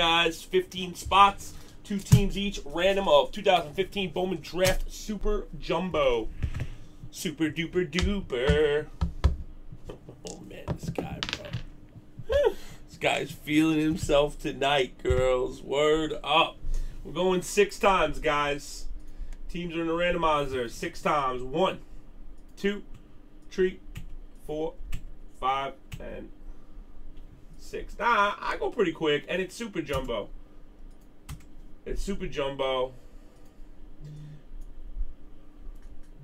guys. 15 spots, two teams each. Random of 2015 Bowman Draft Super Jumbo. Super duper duper. Oh man, this guy, bro. this guy's feeling himself tonight, girls. Word up. We're going six times, guys. Teams are in the randomizer. Six times. One, two, three, four, five, and six. Nah, I go pretty quick, and it's super jumbo. It's super jumbo.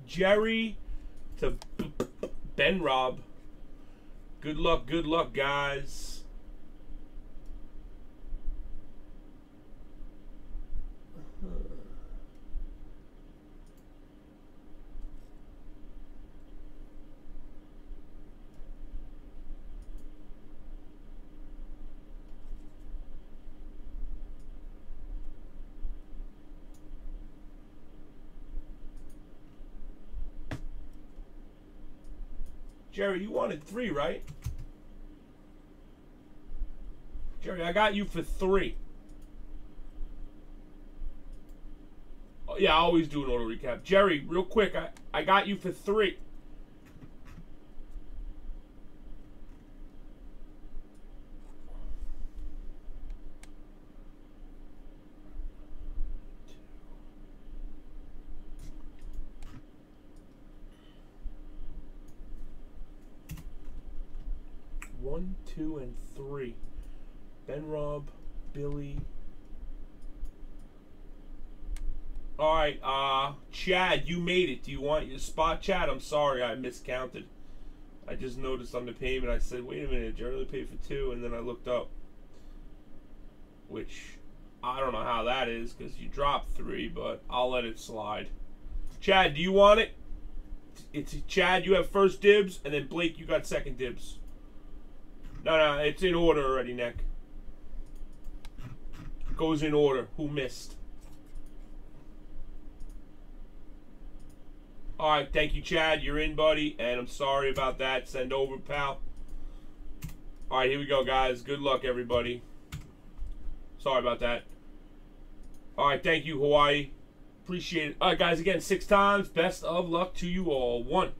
Jerry to Ben Rob. Good luck, good luck, guys. Jerry, you wanted three, right? Jerry, I got you for three. Oh, yeah, I always do an auto recap. Jerry, real quick, I, I got you for three. One, two, and three. Ben Rob, Billy. All right, uh, Chad, you made it. Do you want your spot, Chad? I'm sorry, I miscounted. I just noticed on the payment, I said, wait a minute, you only pay for two? And then I looked up, which I don't know how that is because you dropped three, but I'll let it slide. Chad, do you want it? It's Chad, you have first dibs, and then Blake, you got second dibs. No, no, it's in order already, Nick. Goes in order. Who missed? All right, thank you, Chad. You're in, buddy, and I'm sorry about that. Send over, pal. All right, here we go, guys. Good luck, everybody. Sorry about that. All right, thank you, Hawaii. Appreciate it. All right, guys, again, six times. Best of luck to you all. One.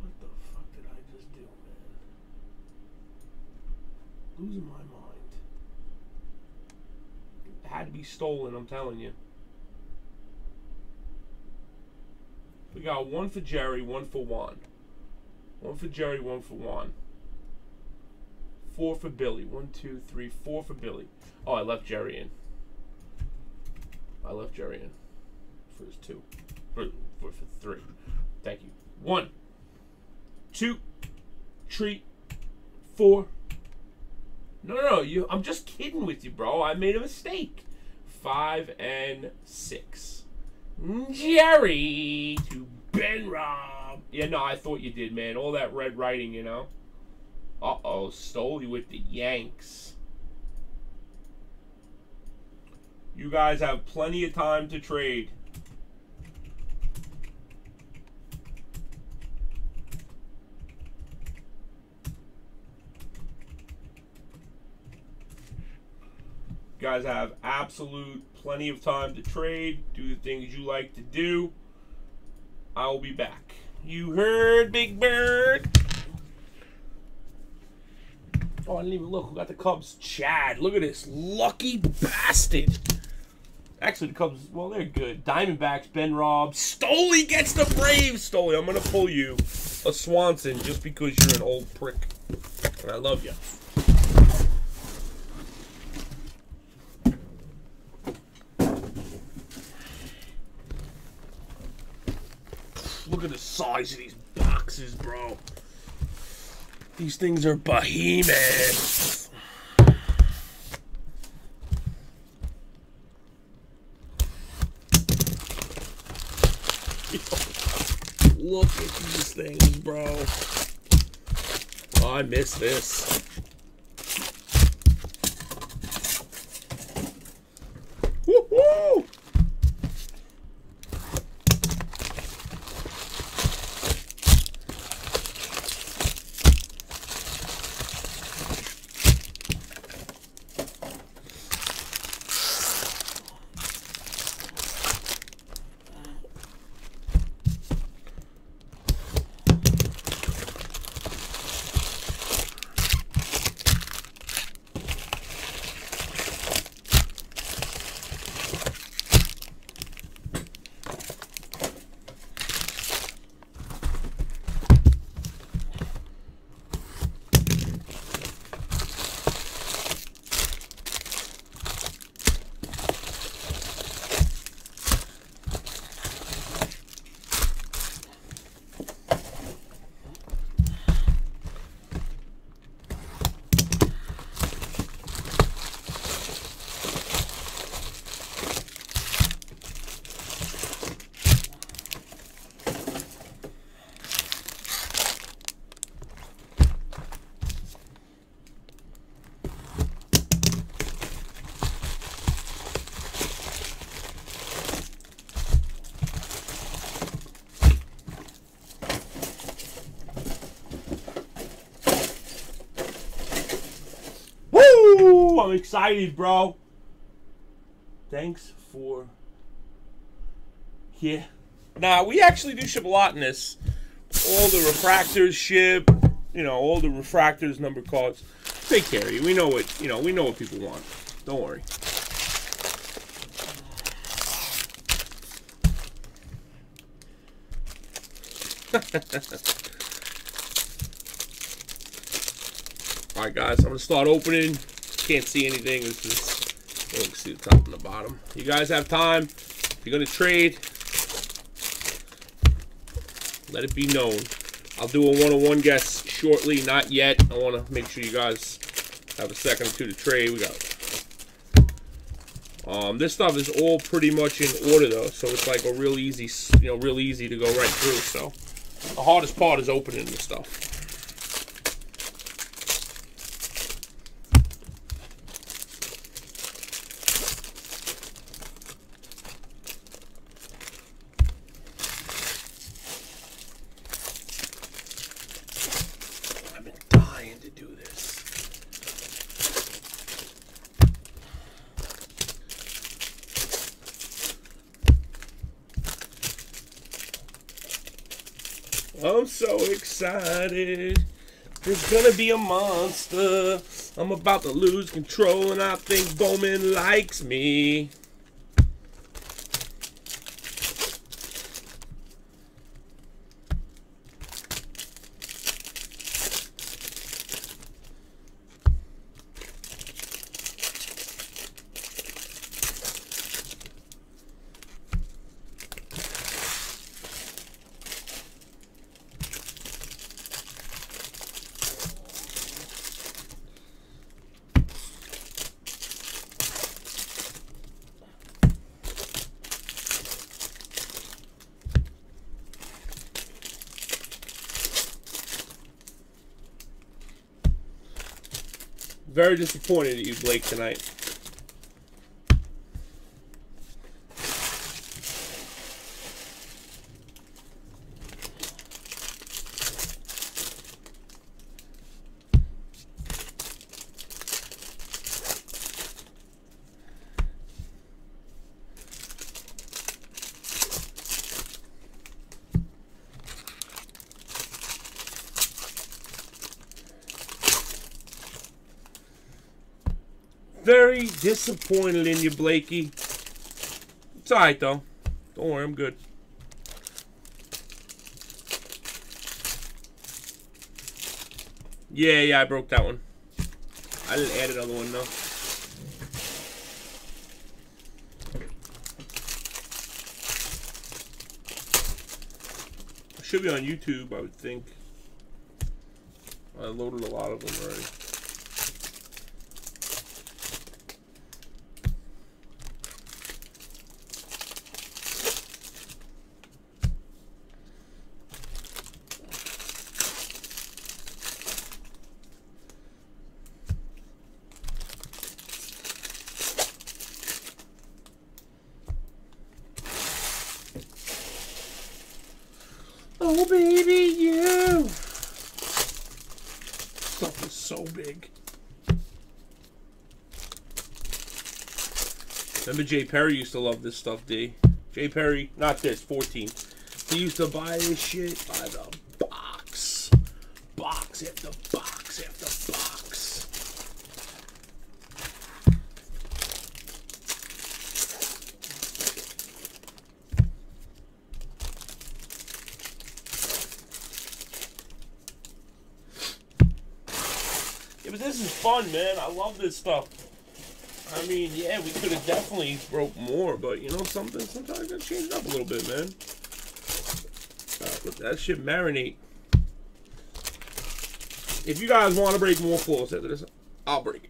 What the fuck did I just do, man? Losing my mind. It had to be stolen, I'm telling you. We got one for Jerry, one for Juan. One for Jerry, one for Juan. Four for Billy. One, two, three, four for Billy. Oh, I left Jerry in. I left Jerry in for his two. For, for, for three. Thank you. One, two, three, four. No, no, no. You, I'm just kidding with you, bro. I made a mistake. Five and six. Jerry to Ben Rob. Yeah, no, I thought you did, man. All that red writing, you know. Uh oh, stole you with the Yanks. You guys have plenty of time to trade. Guys have absolute plenty of time to trade, do the things you like to do. I will be back. You heard, Big Bird? Oh, I didn't even look. Who got the Cubs? Chad. Look at this lucky bastard. Actually, the Cubs, well, they're good. Diamondbacks, Ben Robb. Stoley gets the Braves. Stoley, I'm going to pull you a Swanson just because you're an old prick. And I love you. Look at the size of these boxes, bro. These things are behemoths. Look at these things, bro. Oh, I miss this. I'm excited, bro. Thanks for. Yeah. Nah, we actually do ship a lot in this. All the refractors ship. You know, all the refractors, number cards. Take care of you. We know what you know. We know what people want. Don't worry. All right, guys. I'm gonna start opening. Can't see anything. It's just you can see the top and the bottom. You guys have time. If you're gonna trade, let it be known. I'll do a one-on-one guess shortly. Not yet. I want to make sure you guys have a second or two to trade. We got. Um, this stuff is all pretty much in order though, so it's like a real easy, you know, real easy to go right through. So the hardest part is opening the stuff. I've been dying to do this. I'm so excited. There's gonna be a monster. I'm about to lose control, and I think Bowman likes me. Very disappointed at you, Blake, tonight. Very disappointed in you, Blakey. It's alright, though. Don't worry, I'm good. Yeah, yeah, I broke that one. I didn't add another one, though. Should be on YouTube, I would think. I loaded a lot of them already. Oh, baby, you. Stuff is so big. Remember Jay Perry used to love this stuff, D. Jay Perry, not this, 14. He used to buy this shit by the box. Box after box after box. Yeah, but this is fun, man. I love this stuff. I mean, yeah, we could have definitely broke more, but you know something? Sometimes you gotta change it up a little bit, man. Uh, let that shit marinate. If you guys want to break more floors after this, I'll break it.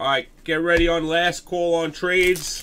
All right, get ready on last call on trades.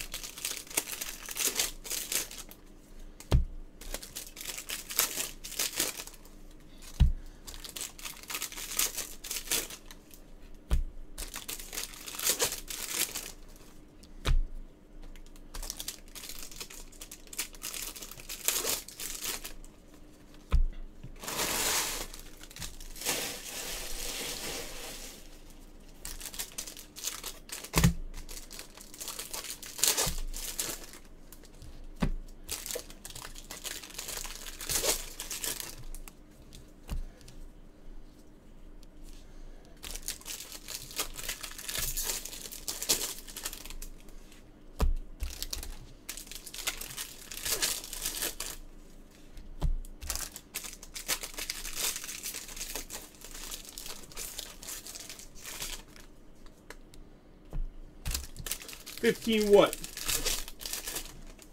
15 what?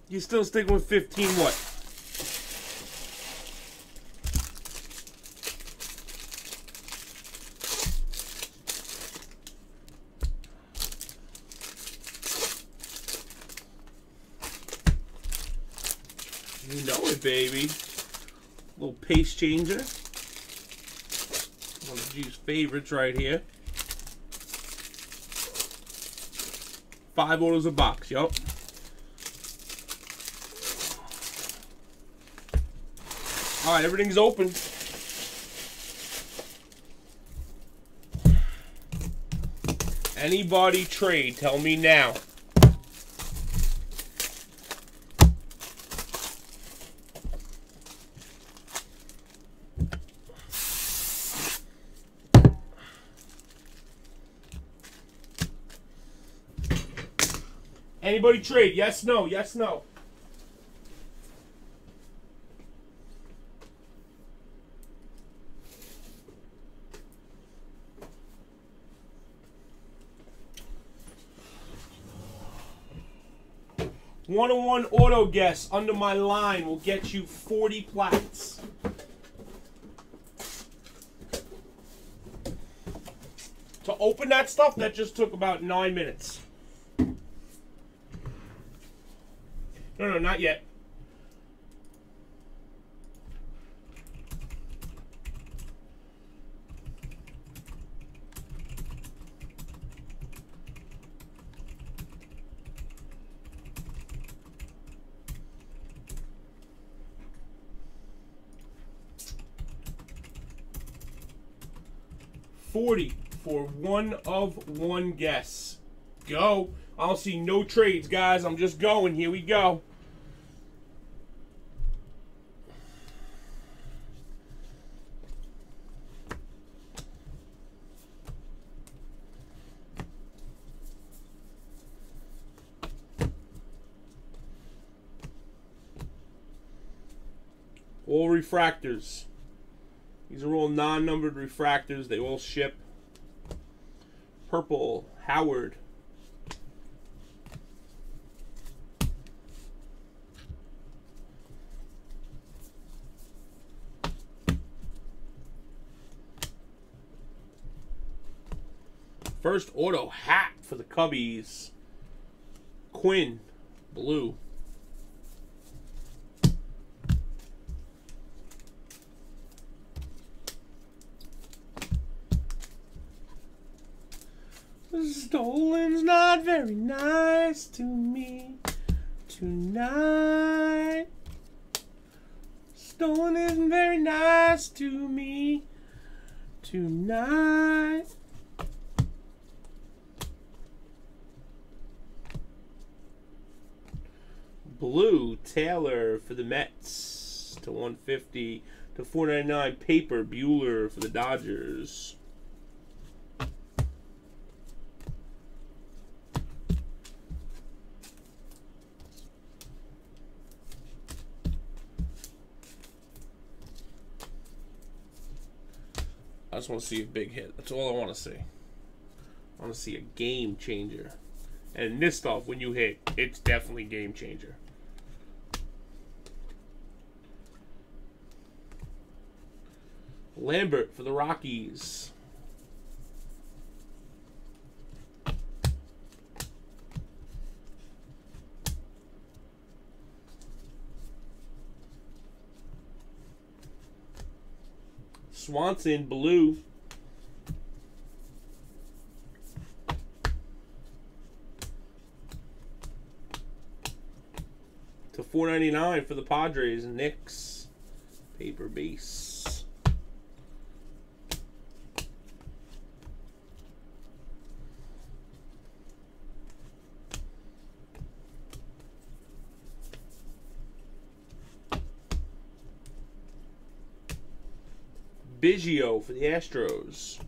You still sticking with 15 what? You know it, baby. Little pace changer. One of G's favorites right here. Five orders a box, yup. Alright, everything's open. Anybody trade, tell me now. Anybody trade? Yes, no, yes, no. One on one auto guess under my line will get you 40 plats. To open that stuff, that just took about nine minutes. No, no, not yet. Forty for one of one guess. Go. I don't see no trades, guys. I'm just going. Here we go. All refractors. These are all non-numbered refractors. They all ship. Purple, Howard. First auto hat for the Cubbies. Quinn, blue. Very nice to me tonight. Stone isn't very nice to me tonight. Blue Taylor for the Mets to 150 to 499 paper Buehler for the Dodgers. I just want to see a big hit. That's all I want to see. I want to see a game changer. And this stuff, when you hit, it's definitely game changer. Lambert for the Rockies. Swanson blue. To 4.99 for the Padres. Nix paper base. Biggio for the Astros.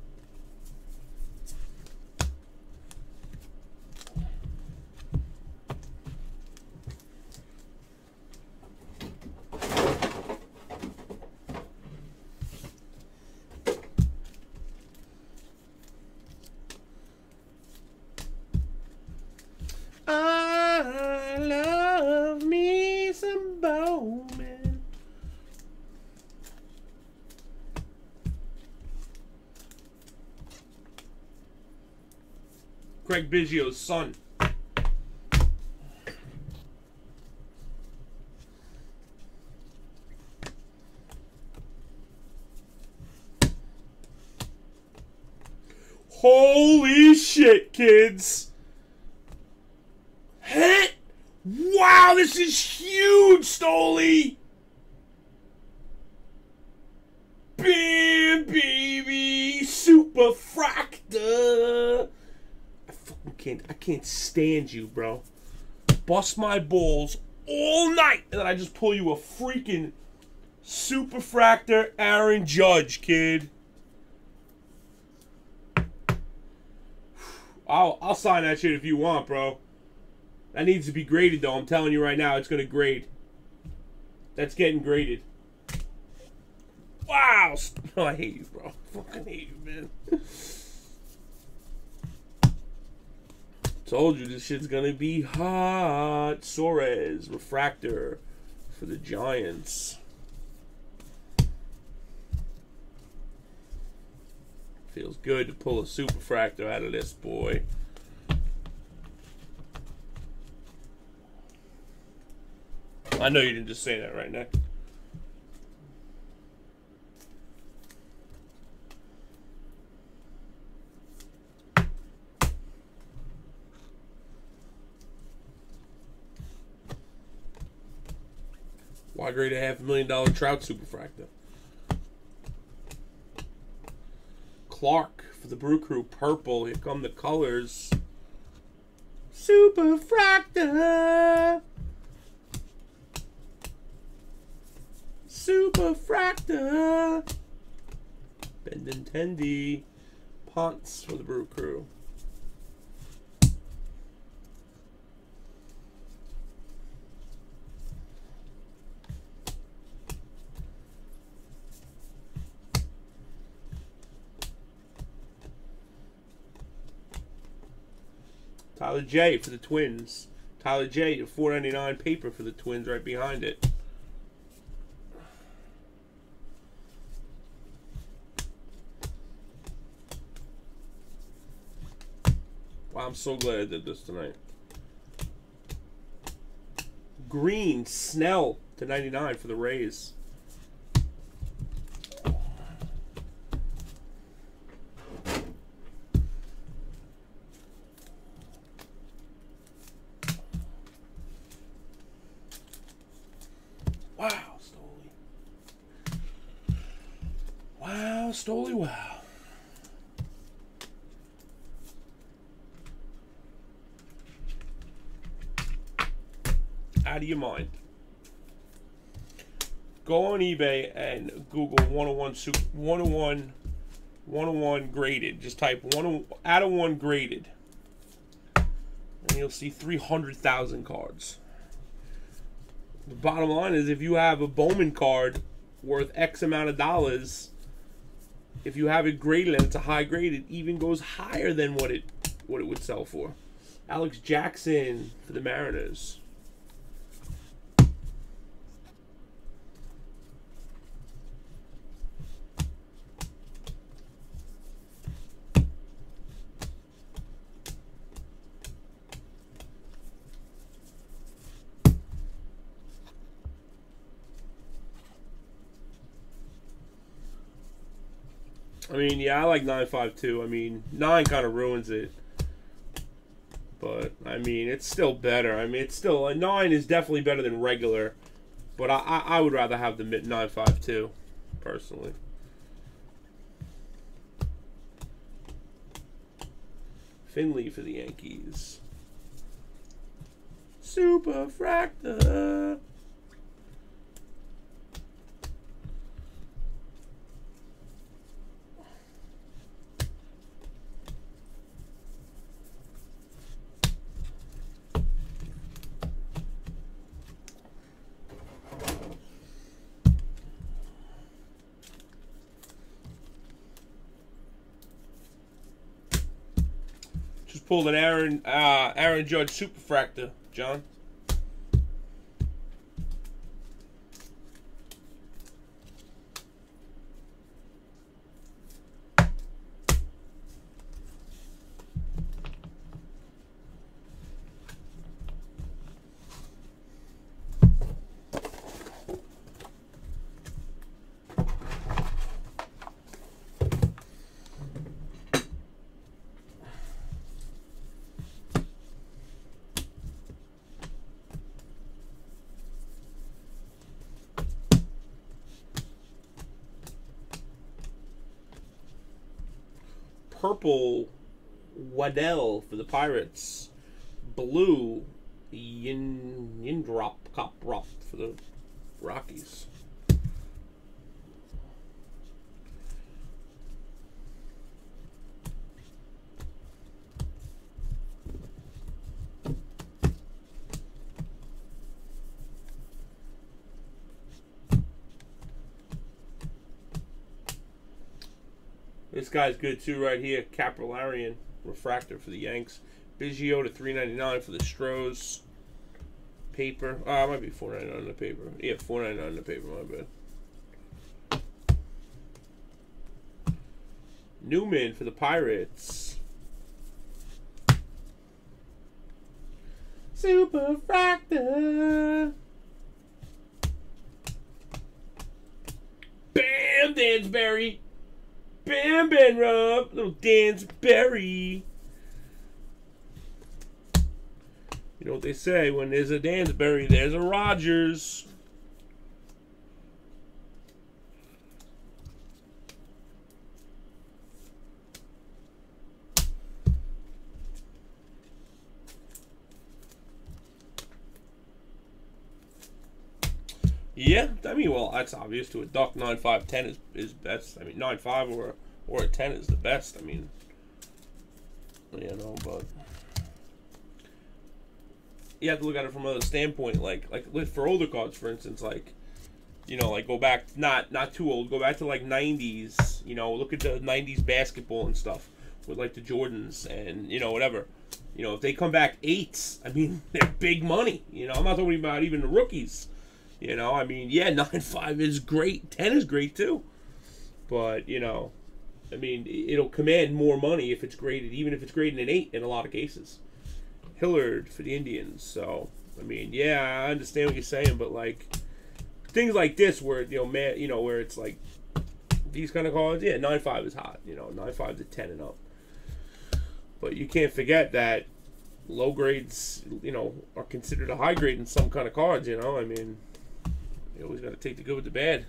Craig Biggio's son. Holy shit, kids! Hit! Wow, this is huge, Stoli! Bam, baby! Super Fractor! I fucking can't, I stand you, bro. Bust my balls all night, and then I just pull you a freaking Super Fractor Aaron Judge, kid. I'll I'll sign that shit if you want, bro. That needs to be graded though. I'm telling you right now, it's gonna grade. That's getting graded. Wow! Oh, I hate you, bro. fucking hate you, man. Told you this shit's gonna be hot. Suarez refractor for the Giants. Feels good to pull a super superfractor out of this boy. I know you didn't just say that right now. A half million dollar trout superfractor? Clark for the Brew Crew. Purple. Here come the colors. Superfractor. Superfractor. Benintendi. Ponce for the Brew Crew. Tyler Jay for the Twins. Tyler Jay, 499 paper for the Twins right behind it. Wow, I'm so glad I did this tonight. Green, Snell to 99 for the Rays. Stoli wow. Stolly, wow. Out of your mind. Go on eBay and Google 101 super 101 101 graded. Just type one out of one graded. And you'll see 300,000 cards. The bottom line is if you have a Bowman card worth X amount of dollars, if you have it graded and it's a high grade, it even goes higher than what it what it would sell for. Alex Jackson for the Mariners. Mean, yeah, I like 952. I mean, 9 kind of ruins it. But, I mean, it's still better. I mean, it's still, a 9 is definitely better than regular. But I, I, I would rather have the 952, personally. Finley for the Yankees. Super Fractor. Pulled an Aaron uh, Aaron Judge Superfractor, John. Purple Waddell for the Pirates. Blue Yin Yindrop Cop Rop for the Rockies. This guy's good too, right here. Kaprielian refractor for the Yanks. Biggio to three ninety nine for the Stros. Paper. Ah, it might be four ninety nine on the paper. Yeah, four ninety nine on the paper. My bad. Newman for the Pirates. Superfractor. Bam, Dansbury. Bam, Bam Rub. Little Dan's Berry. You know what they say? When there's a Dansbury, there's a Rodgers. Yeah, I mean, well, that's obvious. To a duck, nine five ten is is best. I mean, nine five or or a ten is the best. I mean, you know, but you have to look at it from another standpoint. Like like for older cards, for instance, like you know, like go back not not too old, go back to like '90s. You know, look at the '90s basketball and stuff with like the Jordans and you know whatever. You know, if they come back eights, I mean, they're big money. You know, I'm not talking about even the rookies. You know, I mean, yeah, nine five is great, ten is great too, but you know, I mean, it'll command more money if it's graded, even if it's graded an eight in a lot of cases. Hillard for the Indians, so I mean, yeah, I understand what you're saying, but like things like this, where you know, man, you know, where it's like these kind of cards, yeah, nine five is hot, you know, nine five to ten and up. But you can't forget that low grades, you know, are considered a high grade in some kind of cards. You know, I mean, you always got to take the good with the bad.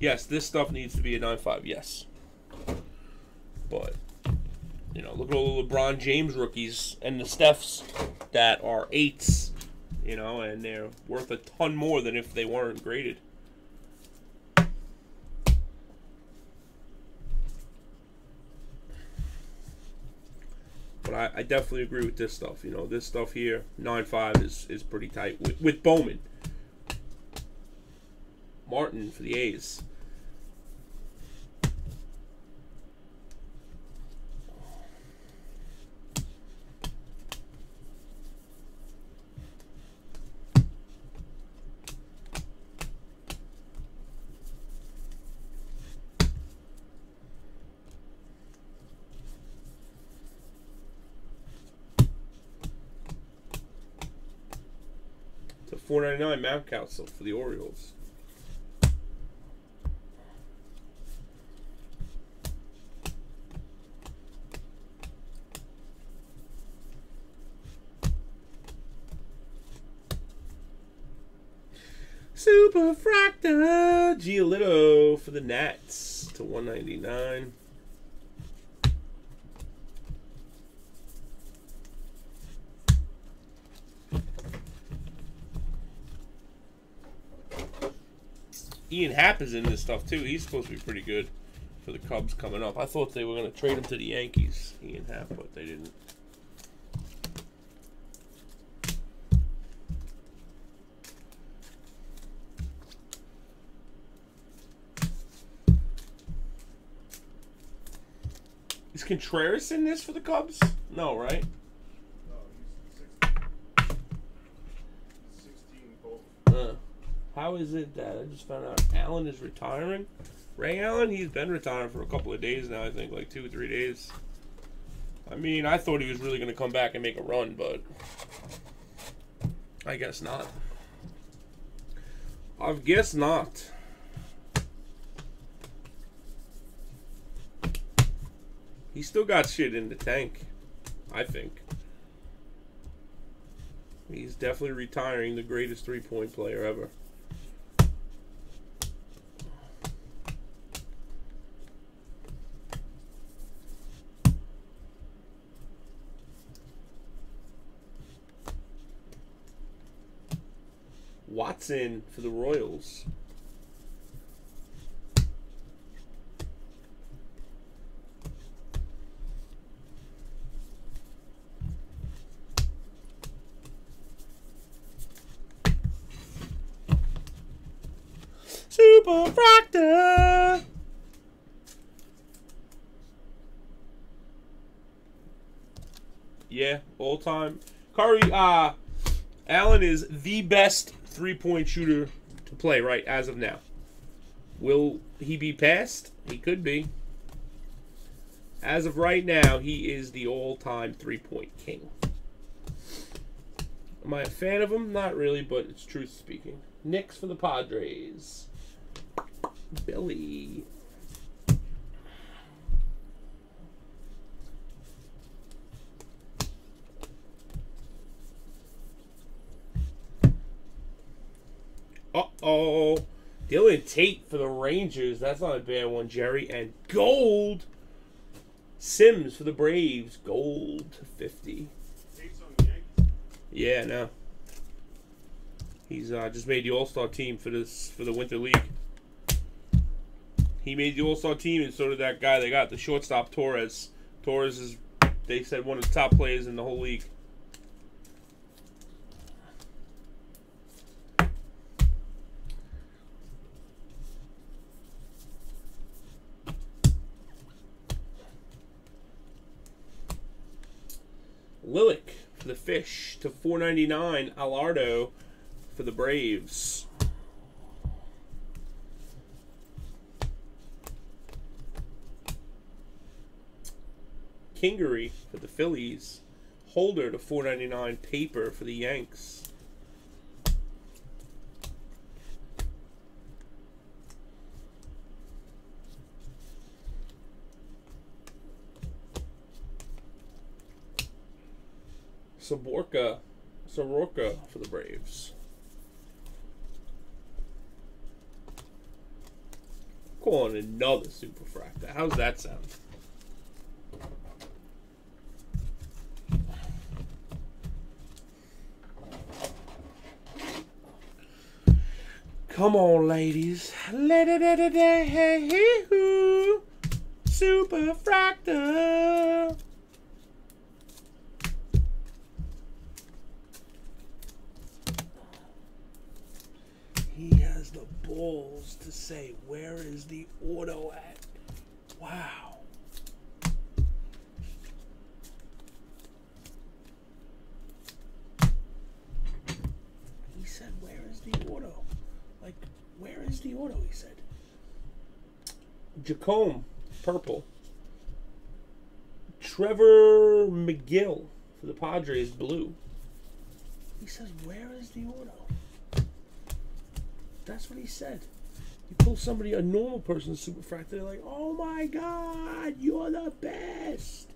Yes, this stuff needs to be a 9.5, yes. But, you know, look at all the LeBron James rookies and the Stephs that are 8s, you know, and they're worth a ton more than if they weren't graded. But I, I, definitely agree with this stuff. You know, this stuff here, 9.5 is, is pretty tight with, with Bowman. Martin for the A's. Four ninety nine Mountcastle for the Orioles. Superfractor Giolito for the Nats to 199. Ian Happ is in this stuff too. He's supposed to be pretty good for the Cubs coming up. I thought they were going to trade him to the Yankees, Ian Happ, but they didn't. Is Contreras in this for the Cubs? No, right? How is it that I just found out Allen is retiring? Ray Allen, he's been retired for a couple of days now, I think, like two or three days. I mean, I thought he was really going to come back and make a run, but I guess not. I guess not. He's still got shit in the tank, I think. He's definitely retiring the greatest three point player ever. Watson for the Royals. Super Fractor. Yeah, all time. Curry, uh, Allen is the best three point shooter to play right as of now. Will he be passed? He could be. As of right now, he is the all time three point king. Am I a fan of him? Not really, but it's truth speaking. Nix for the Padres. Billy. Uh-oh. Dillon Tate for the Rangers. That's not a bad one, Jerry. And gold. Sims for the Braves. Gold to 50. Yeah, no. He's uh, just made the All-Star team for this for the Winter League. He made the All-Star team, and so did that guy they got, the shortstop Torres. Torres is, they said, one of the top players in the whole league. Fish to 499. Allard for the Braves. Kingery for the Phillies. Holder to 499. Paper for the Yanks. Saborka, Soroka for the Braves. Calling another super fractor. How's that sound? Come on, ladies. Super fractor. Say, Where is the auto at? Wow. He said, Where is the auto? Like, where is the auto? He said. Jacome, purple. Trevor Megill for the Padres, blue. He says, Where is the auto? That's what he said. You pull somebody, a normal person, super fractor, they're like, oh my god, you're the best.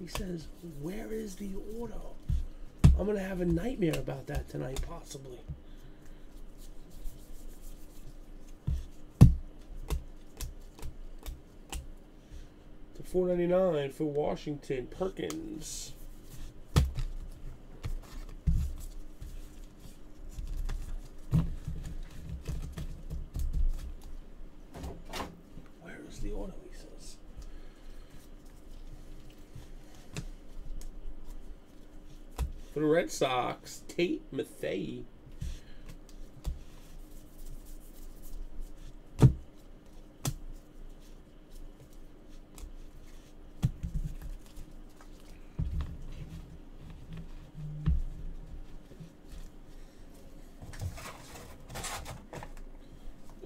He says, where is the auto? I'm going to have a nightmare about that tonight, possibly. To 499 for Washington, Perkins. Where is the auto, he says. Red Sox, Tate Matheny.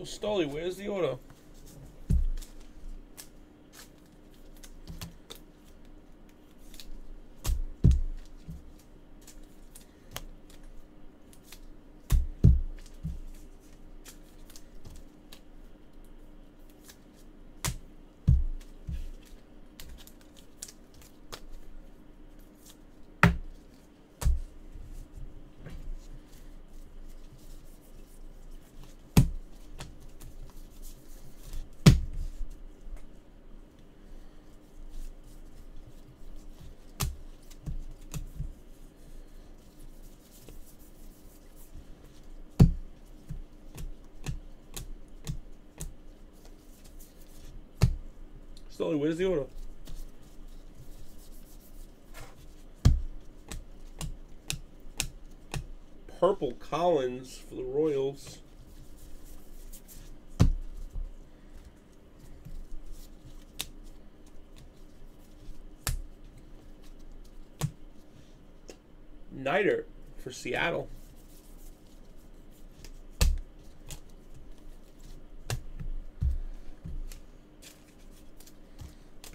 Stolly, where's the auto? Stoley, where's the order? Purple Collins for the Royals. Neidert for Seattle.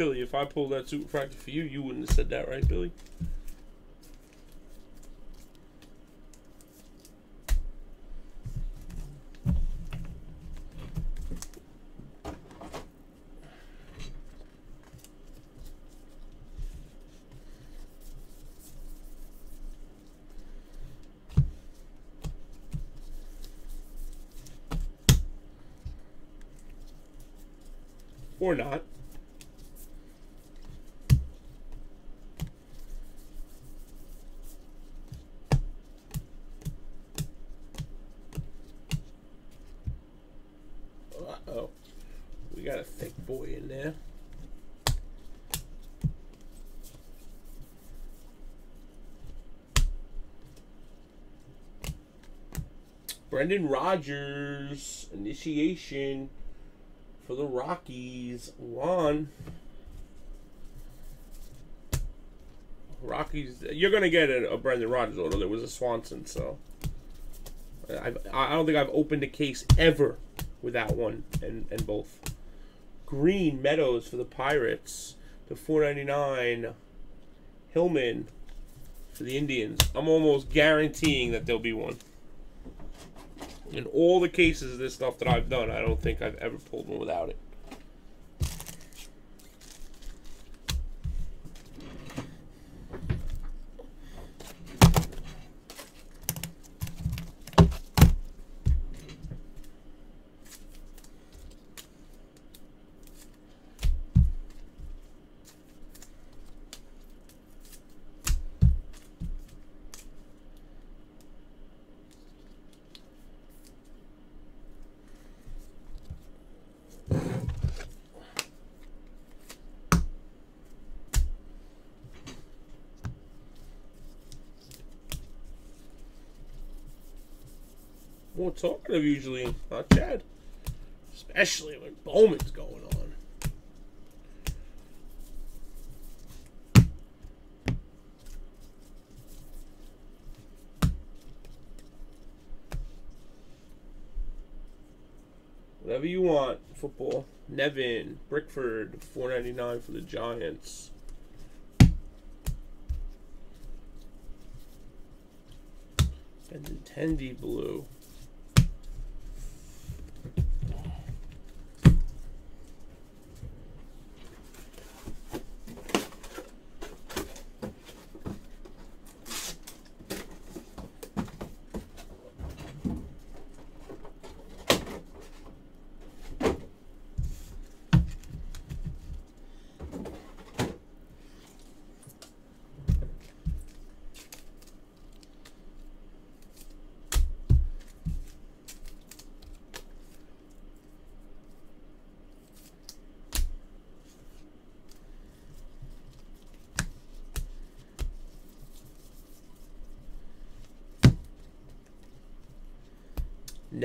Billy, if I pulled that super fractor for you, you wouldn't have said that, right, Billy? Or not. Uh-oh. We got a thick boy in there. Brendan Rodgers, initiation for the Rockies. One. Rockies, you're gonna get a, a Brendan Rodgers order. There was a Swanson, so I've, I don't think I've opened a case ever without one and, and both. Green Meadows for the Pirates. The 499 Hillman for the Indians. I'm almost guaranteeing that there'll be one. In all the cases of this stuff that I've done, I don't think I've ever pulled one without it. More talkative usually, not Chad. Especially when Bowman's going on. Whatever you want, football. Nevin, Bickford, four ninety nine for the Giants. Tendy blue.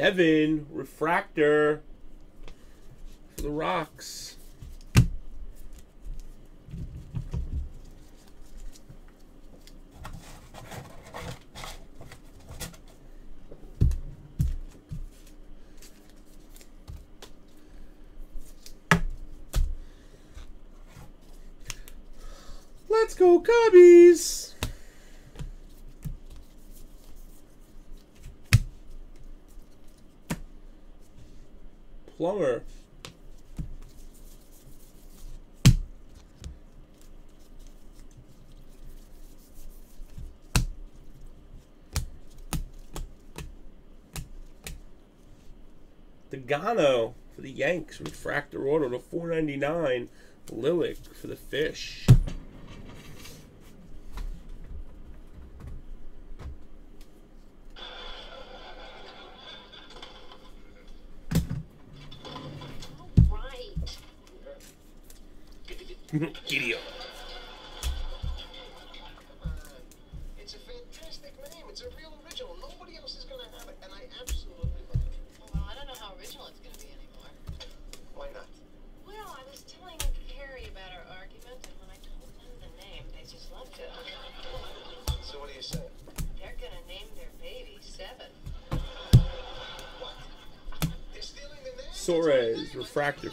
Nevin, refractor for the rocks. Let's go, Cubbies! Plummer. Degano for the Yanks. Refractor order to 499. Lilek for the Fish.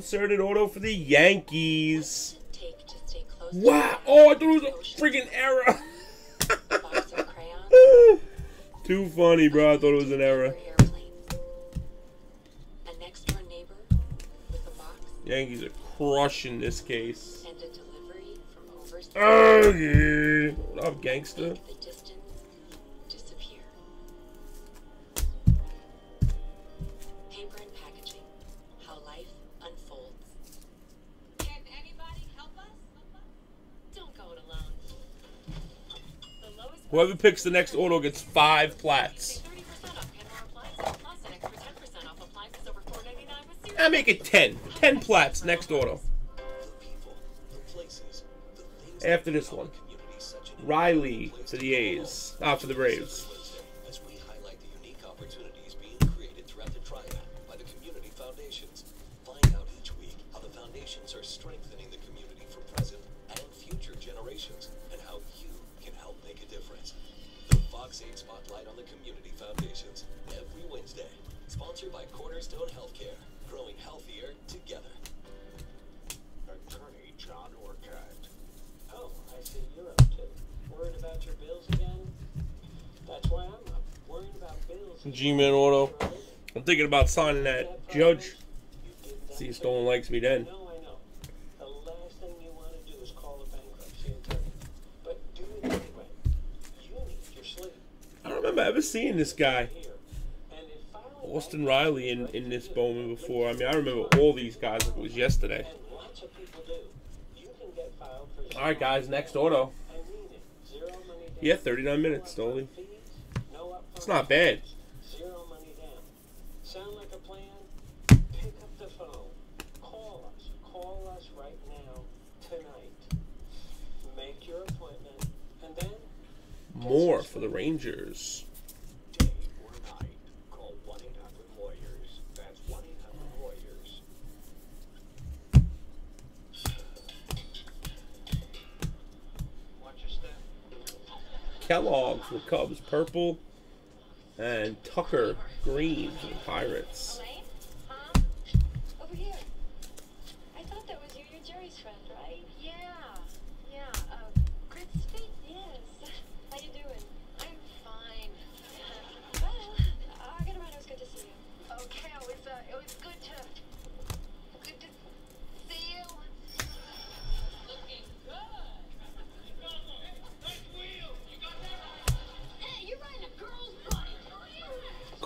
Inserted auto for the Yankees. Take to stay close to Wow. Oh, I thought it was a freaking error. a box of crayons Too funny, bro. I thought it was an error. airplanes. A next door neighbor with a box Yankees are crushing this case. and a delivery from overseas. Oh, yeah. What up, gangster? Whoever picks the next auto gets five plats. 30% off Kenmore appliances plus an extra 10% off appliances over $4.99 with zero. I make it 10. 10 plats next auto. After this one. Riley to the A's. Ah, for the Braves. Are strengthening the community for present and future generations, The Fox 8 Spotlight on the Community Foundations every Wednesday, sponsored by Cornerstone Healthcare, growing healthier together. Attorney John Orcutt. Oh, I see you're up too. Worried about your bills again? That's why I'm up. Worried about bills. G-Man auto. For a living. I'm thinking about signing that judge. problems? You did that See if too? Stone likes me I then. Seeing this guy, Austin Riley, in, in this Bowman before. I mean, I remember all these guys like it was yesterday. For All right, guys, next auto. Yeah, 39 minutes, upfront It's not bad. charges, Zero money down. Kellogg for the Cubs, purple. And Tucker, green for the Pirates. Over here. I thought that was you. Jerry's friend, right? Yeah.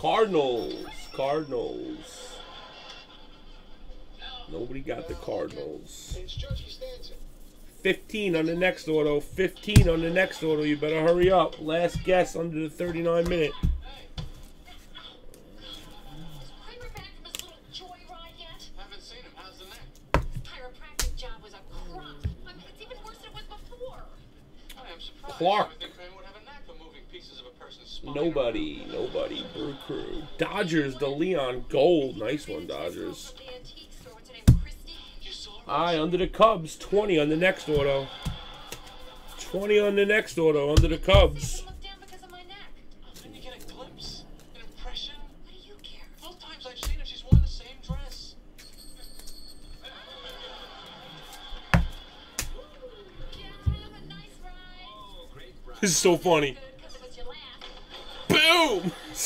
Cardinals, Cardinals. Nobody got the Cardinals. It's Judge Stanton. 15 on the next auto. 15 on the next auto. You better hurry up. Last guess under the 39 minute. Kramer back from his little joyride yet? Haven't seen him. How's the neck? chiropractic job was a crop. I mean, it's even worse than it was before. I am surprised. Clark. Nobody, nobody, Brew Crew. Dodgers, the Leon Gold. Nice one, Dodgers. Aye, under the Cubs, 20 on the next auto. 20 on the next auto, under the Cubs. This is so funny.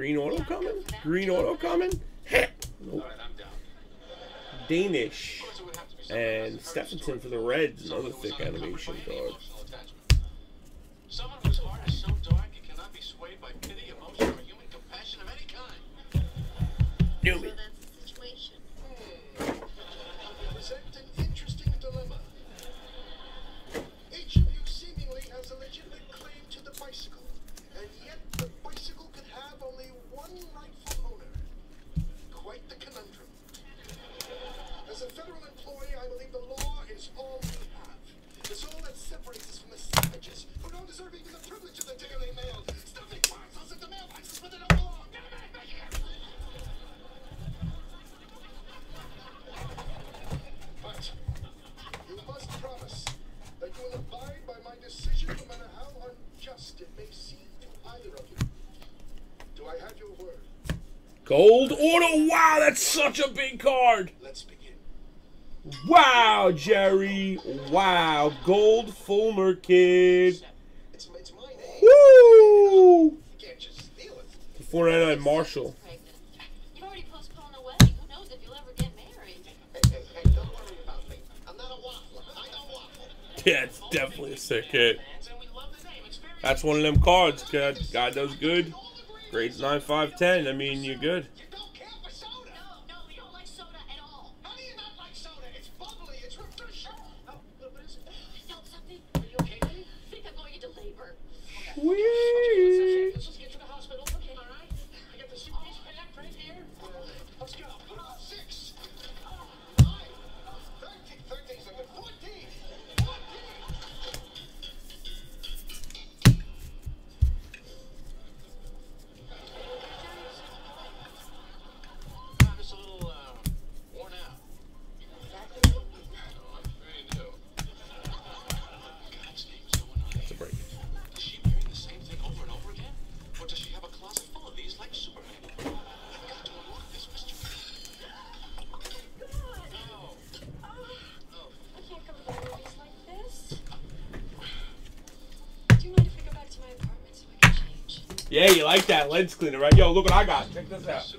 Green auto coming? Green auto coming? Nope. Danish and Stephenson for the Reds, another thick animation dog. Wow, Jerry. Wow. Gold Fulmer kid. Woo! 499 Marshall. Yeah, it's definitely a sick hit. That's one of them cards, kid. Guy does good. Grades 9, 5, 10. I mean, you're good. that lens cleaner, right? Yo, look what I got. Check this out.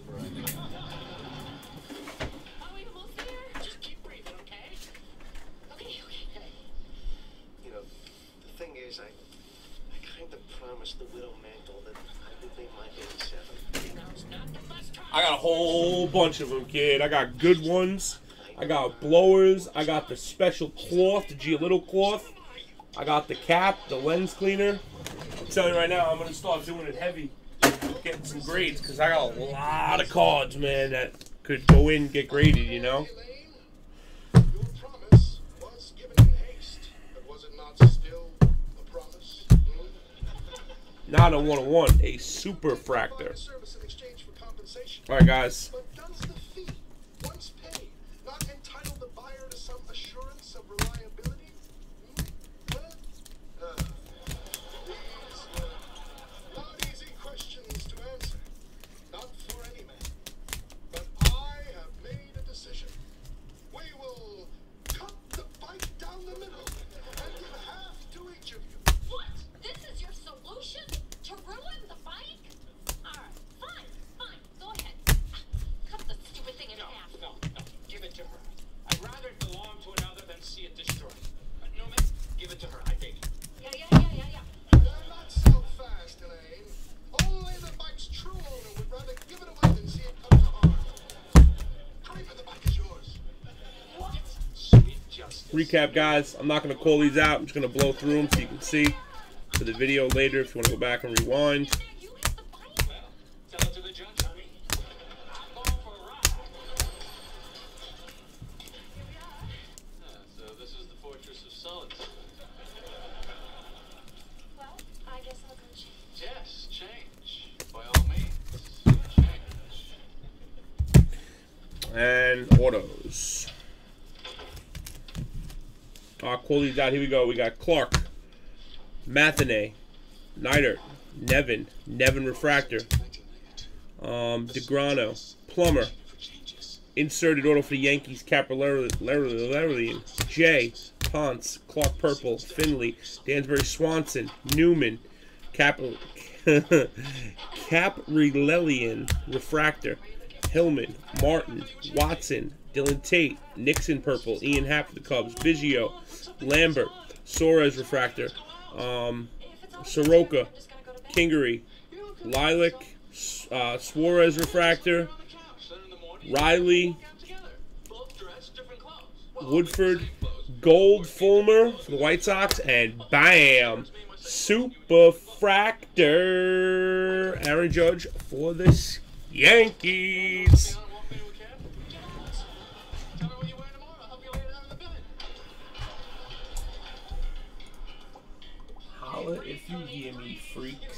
I got a whole bunch of them, kid. I got good ones. I got blowers. I got the special cloth, the Giolito cloth. I got the cap, the lens cleaner. I'm telling you right now, I'm going to start doing it heavy getting some grades because I got a lot of cards, man, that could go in and get graded, you know? Not a one-on-one, a super fractor. Alright, guys. recap, guys. I'm not going to call these out. I'm just going to blow through them so you can see for the video later if you want to go back and rewind. Uh, these out. Here we go. We got Clark, Matheny, Neidert, Nevin, Nevin Refractor, um, Degano, Plummer, inserted auto for the Yankees, Kaprielian, Jay, Ponce, Clark Purple, Finley, Dansby Swanson, Newman, Cap Kaprielian, Refractor, Hillman, Martin, Watson, Dillon Tate, Nixon Purple, Ian Happ for the Cubs, Biggio, Lambert, Suarez Refractor, um, Soroka, Kingery, Lilek, uh, Suarez Refractor, Riley, Woodford, Gold Fulmer for the White Sox, and bam, Superfractor, Aaron Judge for the Yankees. If you hear me, freaks.